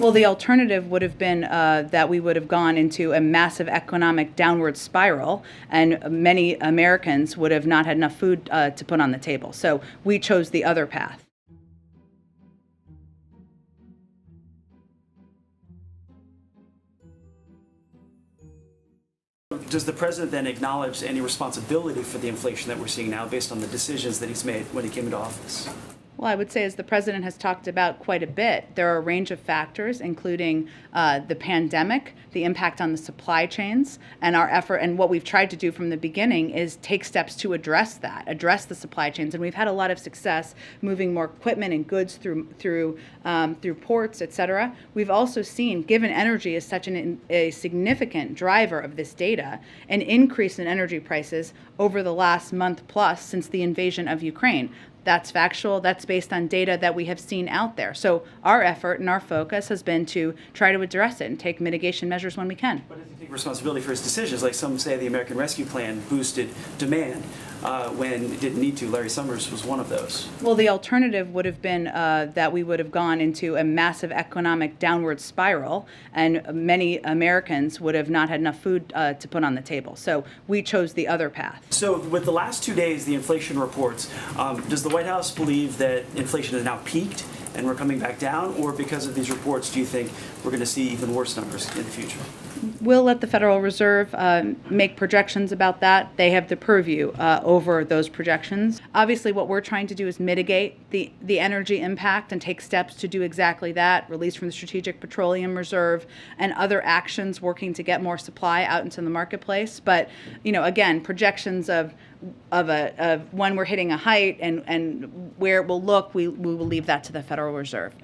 Well, the alternative would have been uh, that we would have gone into a massive economic downward spiral, and many Americans would have not had enough food uh, to put on the table. So we chose the other path. Does the president then acknowledge any responsibility for the inflation that we're seeing now based on the decisions that he's made when he came into office? Well, I would say, as the president has talked about quite a bit, there are a range of factors, including uh, the pandemic, the impact on the supply chains, and our effort. And what we've tried to do from the beginning is take steps to address that, address the supply chains. And we've had a lot of success moving more equipment and goods through through um, through ports, et cetera. We've also seen, given energy is such an, a significant driver of this data, an increase in energy prices over the last month plus since the invasion of Ukraine. That's factual. That's based on data that we have seen out there. So our effort and our focus has been to try to address it and take mitigation measures when we can. But does he take responsibility for his decisions? Like some say the American Rescue Plan boosted demand uh, when it didn't need to. Larry Summers was one of those. Well, the alternative would have been uh, that we would have gone into a massive economic downward spiral, and many Americans would have not had enough food uh, to put on the table. So we chose the other path. So, with the last two days, the inflation reports, um, does the White House believe that inflation has now peaked and we're coming back down, or because of these reports, do you think we're going to see even worse numbers in the future? We'll let the Federal Reserve uh, make projections about that. They have the purview uh, over those projections. Obviously, what we're trying to do is mitigate the, the energy impact and take steps to do exactly that, release from the Strategic Petroleum Reserve and other actions working to get more supply out into the marketplace. But, you know, again, projections of of a of when we're hitting a height and and where it will look, we, we will leave that to the Federal Reserve.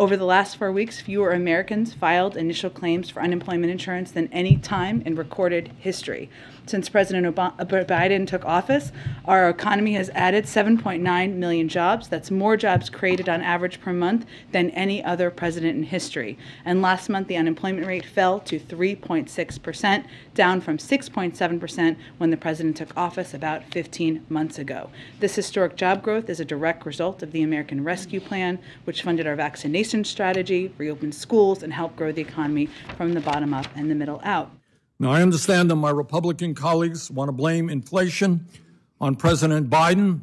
Over the last four weeks, fewer Americans filed initial claims for unemployment insurance than any time in recorded history. Since President Biden took office, our economy has added 7.9 million jobs. That's more jobs created on average per month than any other president in history. And last month, the unemployment rate fell to 3.6%, down from 6.7% when the president took office about 15 months ago. This historic job growth is a direct result of the American Rescue Plan, which funded our vaccination strategy, reopen schools, and help grow the economy from the bottom up and the middle out. Now, I understand that my Republican colleagues want to blame inflation on President Biden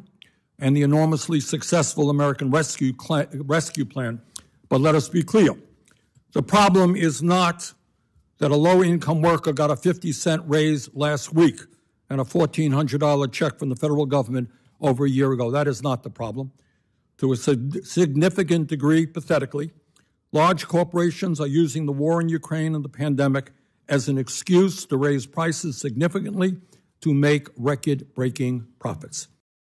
and the enormously successful American Rescue, Rescue Plan. But let us be clear the problem is not that a low income worker got a 50 cent raise last week and a $1,400 check from the federal government over a year ago. That is not the problem to a significant degree, pathetically, large corporations are using the war in Ukraine and the pandemic as an excuse to raise prices significantly to make record breaking profits.